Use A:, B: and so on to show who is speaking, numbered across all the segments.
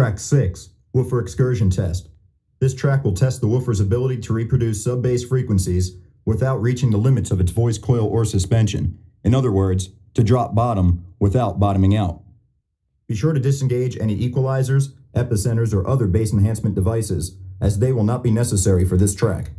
A: Track 6, Woofer Excursion Test. This track will test the woofer's ability to reproduce sub-bass frequencies without reaching the limits of its voice coil or suspension. In other words, to drop bottom without bottoming out. Be sure to disengage any equalizers, epicenters, or other bass enhancement devices, as they will not be necessary for this track.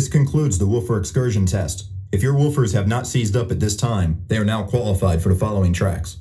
A: This concludes the woofer excursion test. If your woofers have not seized up at this time, they are now qualified for the following tracks.